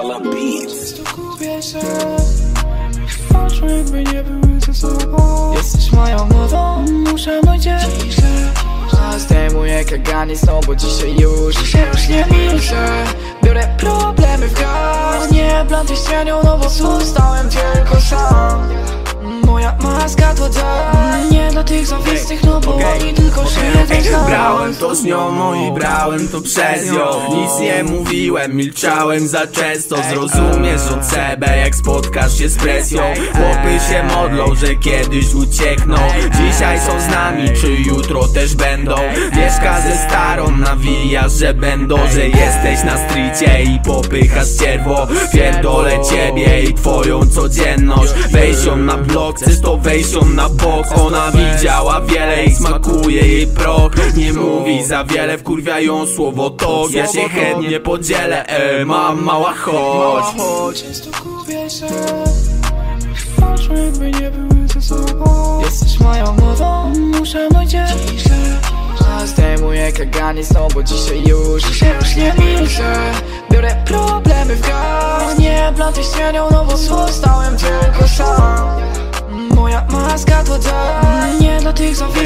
Killer Beats. Gubię się Oczy jakby nie były ze sobą Jesteś moją nową Muszę ciszę A zdejmuję kaganiec, no bo dzisiaj już Dzisiaj już nie milczę Biorę problemy w garść Nie plantuj z cienią, no bo zostałem tylko sam. Moja maska to dar Nie dla tych zawistych, no bo oni tylko żyją z nas Brałem to z nią, no i brałem to przez nią. Nic nie mówiłem, milczałem za często. Zrozumiesz od sebe, jak spotkasz się z presją. Chłopy się modlą, że kiedyś uciekną. Dzisiaj są z nami, czy jutro też będą? Mieszka ze starą, nawijasz, że będą Że jesteś na stricie i popychasz cierwo Pierdolę ciebie i twoją codzienność. Weź ją na blok, chcesz to wejść ją na bok Ona widziała wiele i smakuje jej prok Nie mówi za wiele, wkurwia ją słowo to Ja się chętnie podzielę, e, mam mała chodź Często gubię się. Oczy jakby nie były ze sobą. Jesteś moją nową Muszę być ciszę. A zdejmuję kaganiec, no bo dzisiaj już Dzisiaj już nie milczę Biorę problemy w garść Nie plantuj z cienią, no bo zostałem tylko sam. Moja maska to dar Nie dla tych zawistych,